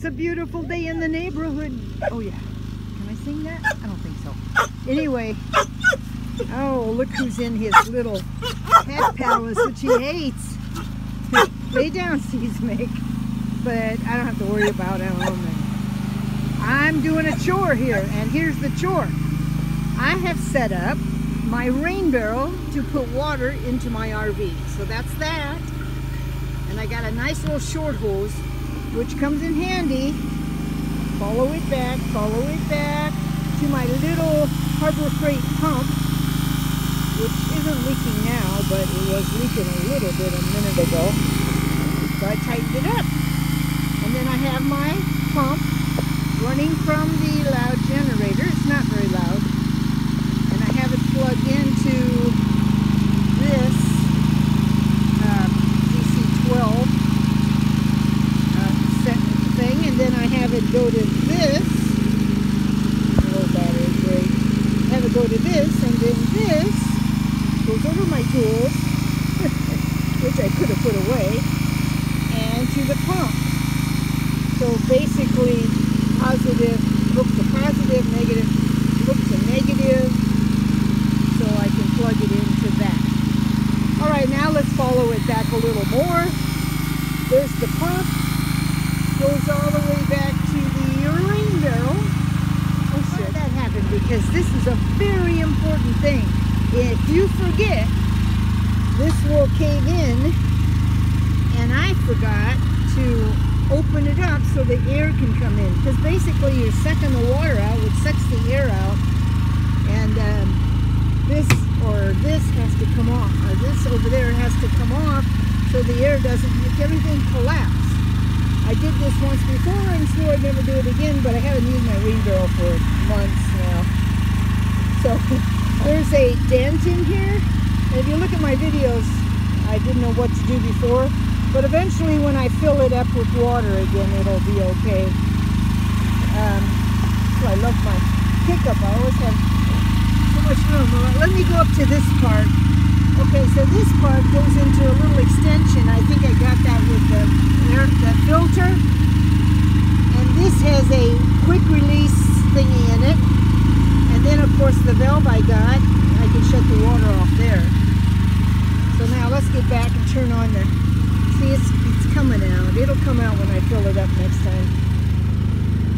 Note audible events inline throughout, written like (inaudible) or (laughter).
It's a beautiful day in the neighborhood. Oh yeah. Can I sing that? I don't think so. Anyway. Oh, look who's in his little pet palace, which he hates. (laughs) Lay down, Seasmake. But I don't have to worry about him. I'm doing a chore here, and here's the chore. I have set up my rain barrel to put water into my RV. So that's that. And I got a nice little short hose which comes in handy. Follow it back, follow it back to my little Harbor Freight pump, which isn't leaking now, but it was leaking a little bit a minute ago. So I tightened it up. And then I have my pump running from the loud generator. It's not very loud. And I have it plugged into this uh, DC 12 then I go to this. Low battery, great. Have it go to this, and then this goes over my tools, (laughs) which I could have put away, and to the pump. So basically, positive hook to positive, negative hook to negative, so I can plug it into that. All right, now let's follow it back a little more. There's the pump goes all the way back to the rain barrel. Oh, Why did that happen? Because this is a very important thing. If you forget, this will cave in, and I forgot to open it up so the air can come in. Because basically you're sucking the water out, which sucks the air out, and um, this or this has to come off, or this over there has to come off so the air doesn't make everything collapse. I did this once before and swore I'd never do it again, but I haven't used my rain barrel for months. So (laughs) there's a dent in here. If you look at my videos, I didn't know what to do before. But eventually when I fill it up with water again, it'll be okay. Um, so I love my pickup. I always have so much room. Let me go up to this part. Okay, so this part goes into a little extension. I think I got that with the the filter. And this has a quick release thingy in it. And then of course the valve I got, I can shut the water off there. So now let's get back and turn on the, see it's, it's coming out. It'll come out when I fill it up next time.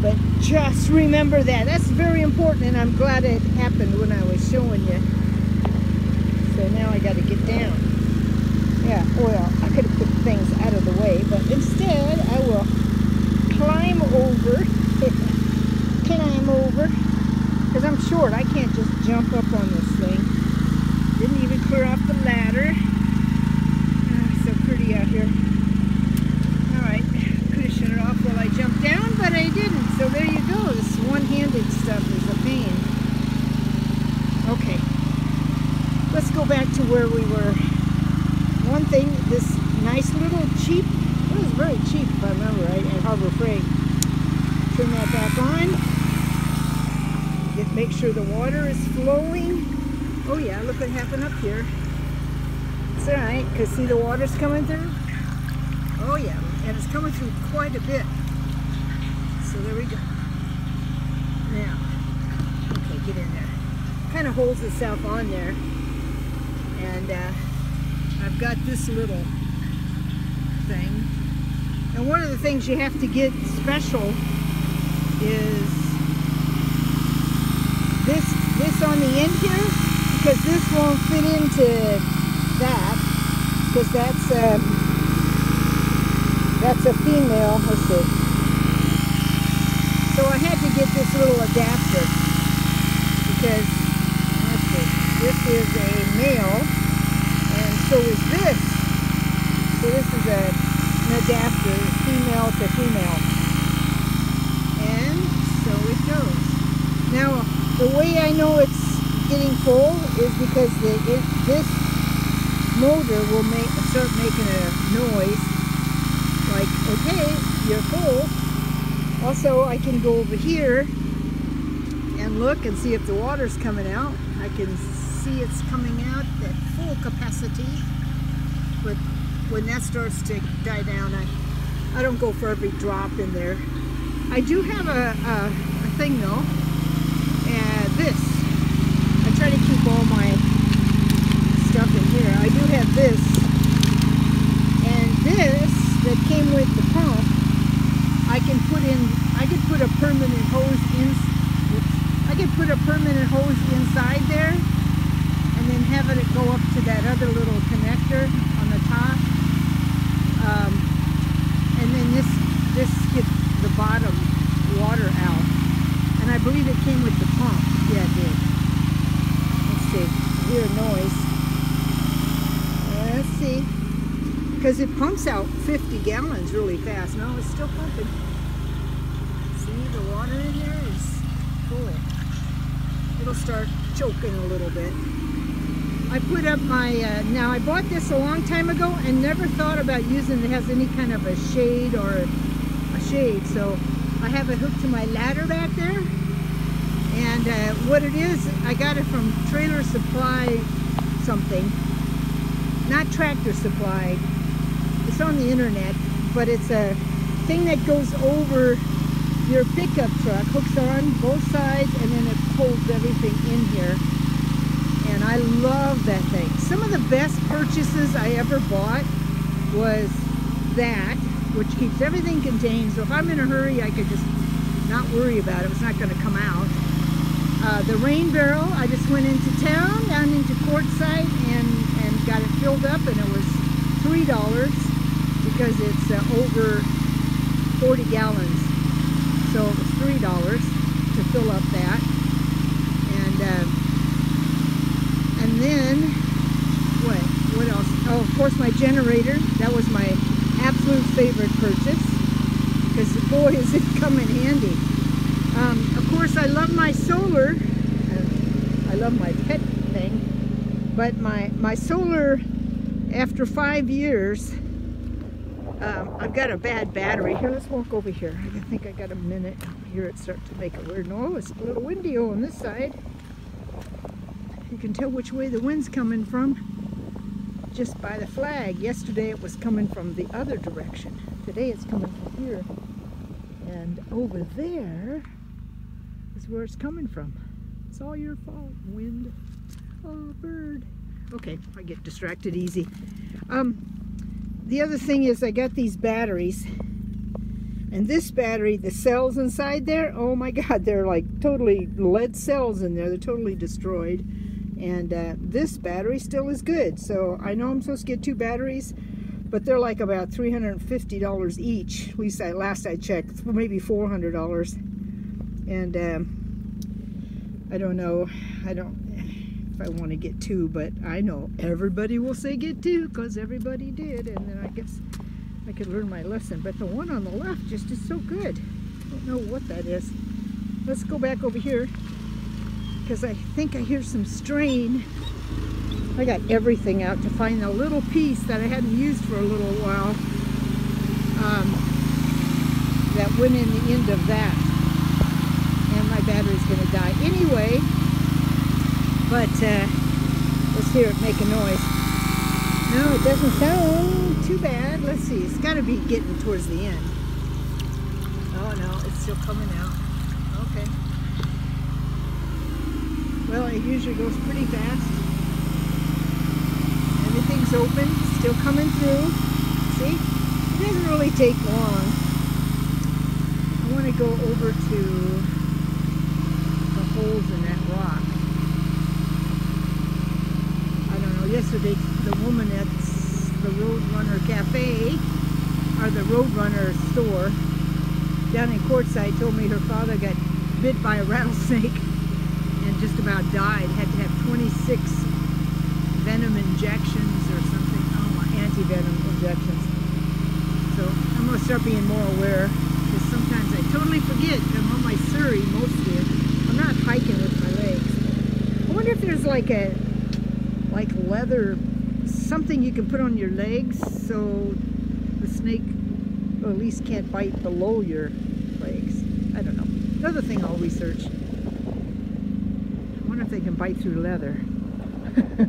But just remember that. That's very important and I'm glad it happened when I was showing you. So now I got to get down. Yeah, well, I could have put things out of the way, but instead I will climb over. (laughs) climb over. Because I'm short, I can't just jump up on this thing. Didn't even clear off the ladder. Oh, so pretty out here. Alright, could have shut it off while I jumped down, but I didn't. So there you go. This one-handed stuff is a pain. Okay let's go back to where we were. One thing, this nice little cheap, it was very cheap if I remember right, at Harbor Freight. Turn that back on. Make sure the water is flowing. Oh yeah, look what happened up here. It's alright, because see the water's coming through? Oh yeah, and it's coming through quite a bit. So there we go. Now, okay, get in there. Kind of holds itself on there and uh, I've got this little thing and one of the things you have to get special is this on the end here because this won't fit into that because that's a, um, that's a female let's see so I had to get this little adapter because let's see this is a male and so is this. So this is a, an adapter, female to female. And so it goes. Now, the way I know it's getting full is because the, it, this motor will make start making a noise like, okay, you're full. Also, I can go over here and look and see if the water's coming out. I can see it's coming out at full capacity. But when that starts to die down, I, I don't go for every drop in there. I do have a, a, a thing though. And this. I try to keep all my stuff in here. I do have this. And this that came with the pump, I can put in, I could put a permanent hose in, I could put a permanent hose inside there and then have it go up to that other little connector on the top. Um, and then this, this gets the bottom water out. And I believe it came with the pump. Yeah, it did. Let's. Hear noise. Let's see. Because it pumps out 50 gallons really fast. No, it's still pumping. See, the water in here is full. It'll start choking a little bit. I put up my, uh, now I bought this a long time ago and never thought about using it has any kind of a shade or a shade. So I have it hooked to my ladder back there. And uh, what it is, I got it from Trailer Supply something. Not Tractor Supply. It's on the internet, but it's a thing that goes over your pickup truck, hooks on both sides, and then it holds everything in here and I love that thing. Some of the best purchases I ever bought was that, which keeps everything contained. So if I'm in a hurry, I could just not worry about it. It's not going to come out. Uh, the rain barrel, I just went into town, down into Quartzsite, and, and got it filled up, and it was $3 because it's uh, over 40 gallons. So it was $3 to fill up that. And uh, and then, what, what else? Oh, of course, my generator. That was my absolute favorite purchase. Because, boy, is it (laughs) come in handy. I love my solar. I love my pet thing. But my, my solar, after five years, um, I've got a bad battery. Here, let's walk over here. I think I got a minute. Here it starts to make a weird noise. It's a little windy on this side. You can tell which way the wind's coming from just by the flag. Yesterday it was coming from the other direction. Today it's coming from here. And over there is where it's coming from. It's all your fault, wind. Oh, bird. Okay, I get distracted easy. Um, the other thing is I got these batteries. And this battery, the cells inside there, oh my (laughs) God, they're like totally lead cells in there. They're totally destroyed and uh, this battery still is good so I know I'm supposed to get two batteries but they're like about $350 each at least I, last I checked maybe $400 and um, I don't know I don't if I want to get two but I know everybody will say get two because everybody did and then I guess I could learn my lesson but the one on the left just is so good I don't know what that is let's go back over here because I think I hear some strain. I got everything out to find a little piece that I hadn't used for a little while um, that went in the end of that. Battery's going to die anyway. But uh, let's hear it make a noise. No, it doesn't sound too bad. Let's see. It's got to be getting towards the end. Oh no, it's still coming out. Okay. Well, it usually goes pretty fast. Everything's open, still coming through. See? It doesn't really take long. I want to go over to holes in that rock. I don't know, yesterday the woman at the Roadrunner Cafe, or the Roadrunner store, down in Quartzsite told me her father got bit by a (laughs) rattlesnake and just about died. Had to have 26 venom injections or something. Oh, anti-venom injections. So I'm going to start being more aware because sometimes I totally forget. I'm on my Surrey mostly. I'm not hiking with my legs. I wonder if there's like a like leather something you can put on your legs so the snake at least can't bite below your legs. I don't know. Another thing I'll research I wonder if they can bite through leather. (laughs)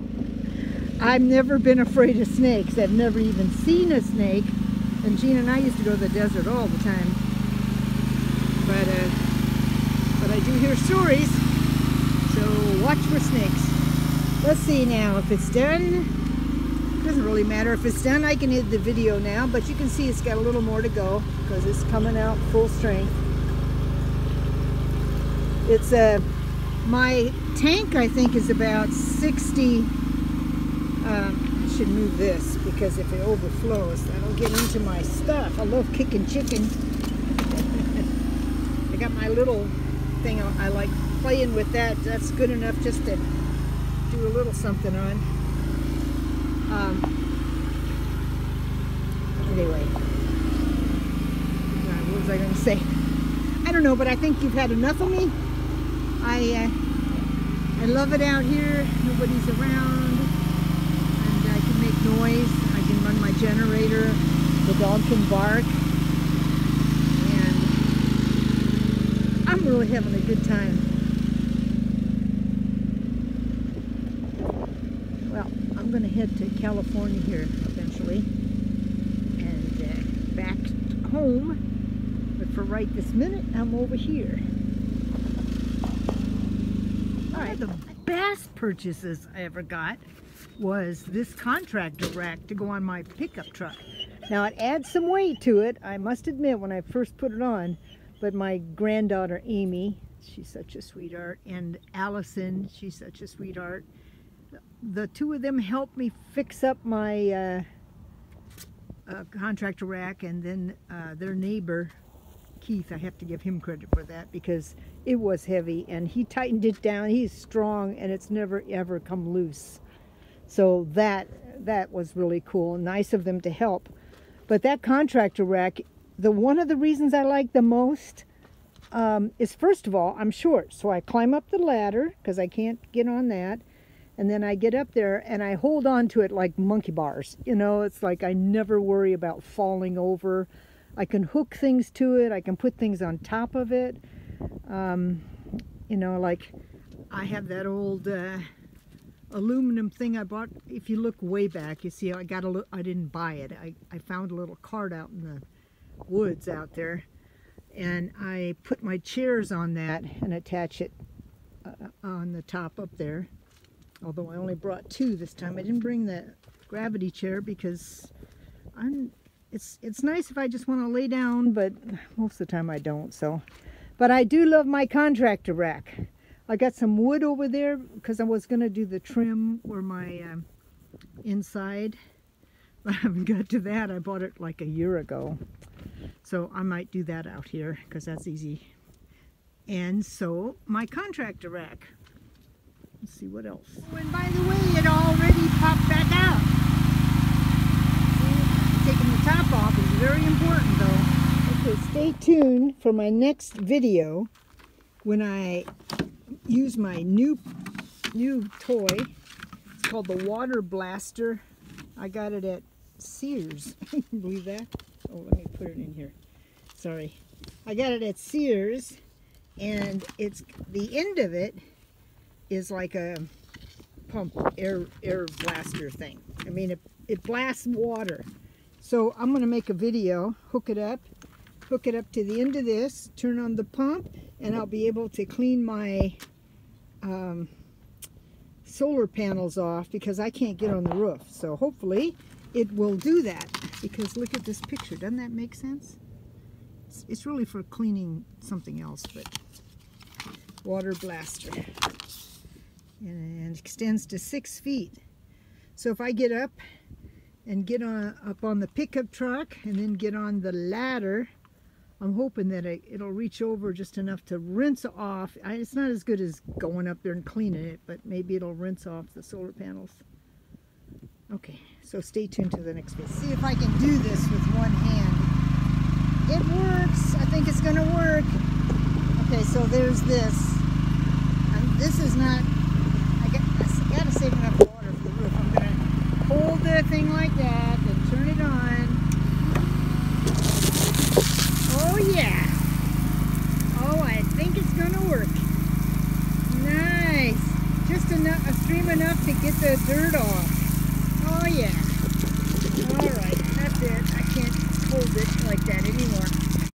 I've never been afraid of snakes. I've never even seen a snake. And Gene and I used to go to the desert all the time. But, uh, but I do hear stories. Watch for snakes. Let's see now if it's done. Doesn't really matter if it's done. I can hit the video now, but you can see it's got a little more to go because it's coming out full strength. It's a, my tank I think is about 60, um, I should move this because if it overflows, that'll get into my stuff. I love kicking chicken. (laughs) I got my little thing I like playing with that. That's good enough just to do a little something on. Um, anyway, what was I going to say? I don't know, but I think you've had enough of me. I uh, I love it out here. Nobody's around, and I can make noise. I can run my generator. The dog can bark, I'm really having a good time. Going to head to California here eventually and uh, back home. But for right this minute, I'm over here. All right, the best purchases I ever got was this contractor rack to go on my pickup truck. Now it adds some weight to it, I must admit, when I first put it on, but my granddaughter Amy, she's such a sweetheart, and Allison, she's such a sweetheart, the two of them helped me fix up my uh, uh, contractor rack and then uh, their neighbor Keith I have to give him credit for that because it was heavy and he tightened it down. He's strong and it's never ever come loose. So that that was really cool nice of them to help. But that contractor rack the one of the reasons I like the most um, is first of all I'm short so I climb up the ladder because I can't get on that and then I get up there and I hold on to it like monkey bars. You know, it's like I never worry about falling over. I can hook things to it. I can put things on top of it. Um, you know, like I have that old uh, aluminum thing I bought. If you look way back, you see I got a I didn't buy it. I, I found a little cart out in the woods out there. And I put my chairs on that and attach it uh, on the top up there although I only brought two this time. I didn't bring the gravity chair because I'm it's it's nice if I just want to lay down, but most of the time I don't. So, but I do love my contractor rack. I got some wood over there because I was going to do the trim or my um, inside. But (laughs) I haven't got to that. I bought it like a year ago. So I might do that out here because that's easy. And so my contractor rack. Let's see what else. Oh, and by the way, it already popped back out. See, taking the top off is very important though. Okay, stay tuned for my next video when I use my new new toy. It's called the Water Blaster. I got it at Sears. (laughs) believe that? Oh, let me put it in here. Sorry. I got it at Sears and it's the end of it is like a pump air air blaster thing. I mean, it, it blasts water. So I'm going to make a video, hook it up, hook it up to the end of this, turn on the pump, and I'll be able to clean my um, solar panels off because I can't get on the roof. So hopefully it will do that because look at this picture. Doesn't that make sense? It's, it's really for cleaning something else, but water blaster and extends to six feet. So if I get up and get on up on the pickup truck and then get on the ladder, I'm hoping that it'll reach over just enough to rinse off. It's not as good as going up there and cleaning it, but maybe it'll rinse off the solar panels. Okay, so stay tuned to the next video. See if I can do this with one hand. It works. I think it's going to work. Okay, so there's this. This is not got to save enough water for the roof. I'm going to hold the thing like that, and turn it on. Oh, yeah. Oh, I think it's going to work. Nice. Just enough, a stream enough to get the dirt off. Oh, yeah. All right, that's it. I can't hold it like that anymore.